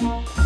Bye.